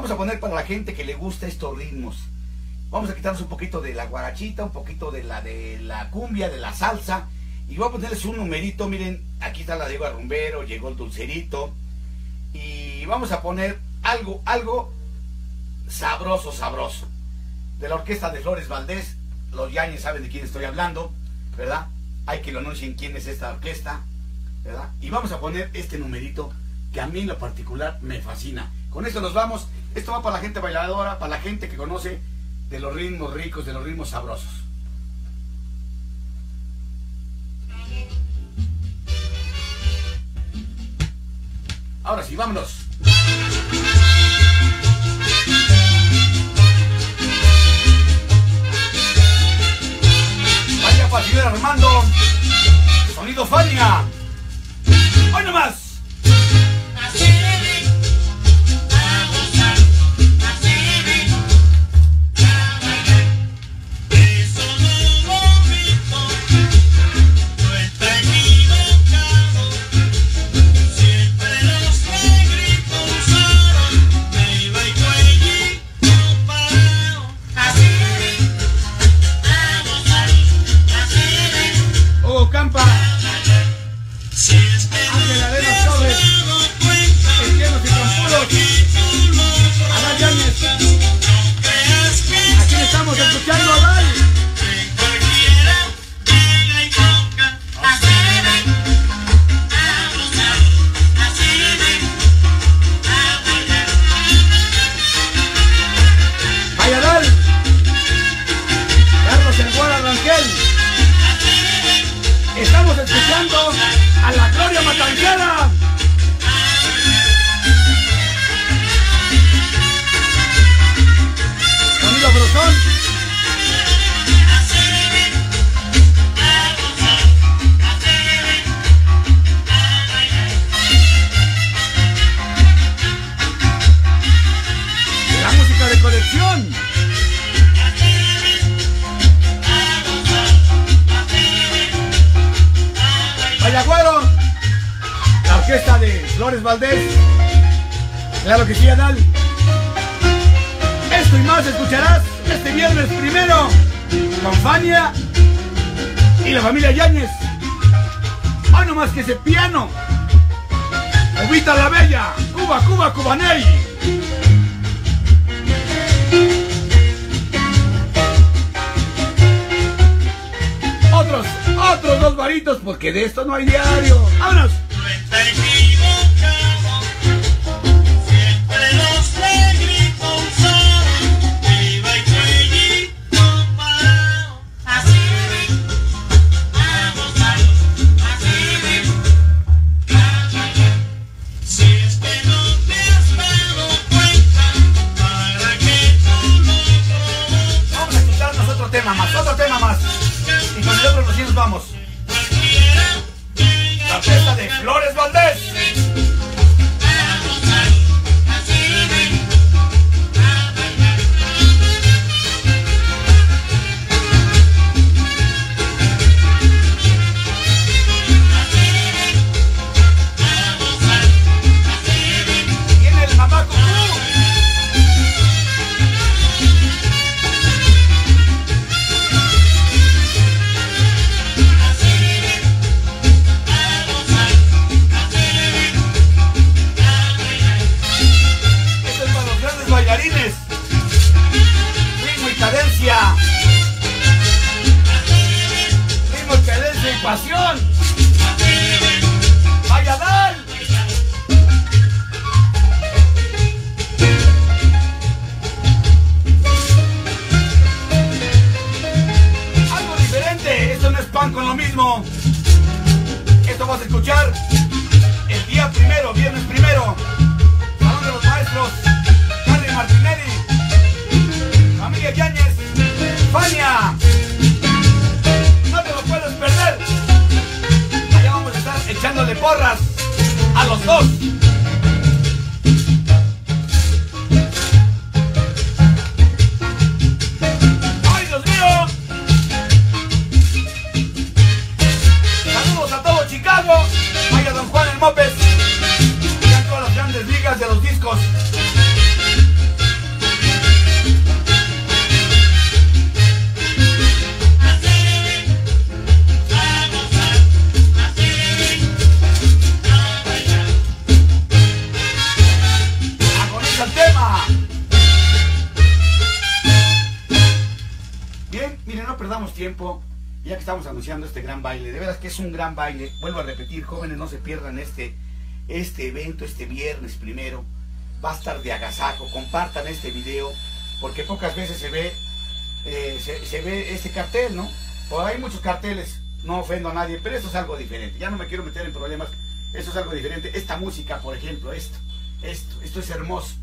Vamos a poner para la gente que le gusta estos ritmos. Vamos a quitarnos un poquito de la guarachita, un poquito de la de la cumbia, de la salsa. Y voy a ponerles un numerito, miren, aquí está la Diego Arrumbero, llegó el dulcerito. Y vamos a poner algo, algo sabroso, sabroso. De la orquesta de Flores Valdés, los Yañez saben de quién estoy hablando, ¿verdad? Hay que lo anuncien quién es esta orquesta, ¿verdad? Y vamos a poner este numerito que a mí en lo particular me fascina. Con esto nos vamos. Esto va para la gente bailadora, para la gente que conoce de los ritmos ricos, de los ritmos sabrosos. Ahora sí, vámonos. Vaya para Armando. Sonido Fania. Hoy nomás. A la Gloria Matancera. Orquesta de Flores Valdés. Claro que sí, Adal. Esto y más escucharás este viernes primero con Fania y la familia Yáñez. Ay, no más que ese piano. Ubita la Bella, Cuba, Cuba, Cubaney. Porque de esto no hay diario. ¡Vámonos! Vamos a escucharnos otro tema más, otro tema más. Y con el otro recién nos vamos. De Flores Valdés. Esto vas a escuchar el día primero, viernes primero. Salón de los maestros, Henry Martinelli, familia Yáñez, España. No te lo puedes perder. Allá vamos a estar echándole porras a los dos. Tiempo, ya que estamos anunciando este gran baile, de veras que es un gran baile, vuelvo a repetir, jóvenes, no se pierdan este, este evento, este viernes primero, va a estar de agasajo, compartan este video, porque pocas veces se ve, eh, se, ve este cartel, ¿no? Por ahí muchos carteles, no ofendo a nadie, pero esto es algo diferente, ya no me quiero meter en problemas, esto es algo diferente, esta música, por ejemplo, esto, esto, esto es hermoso.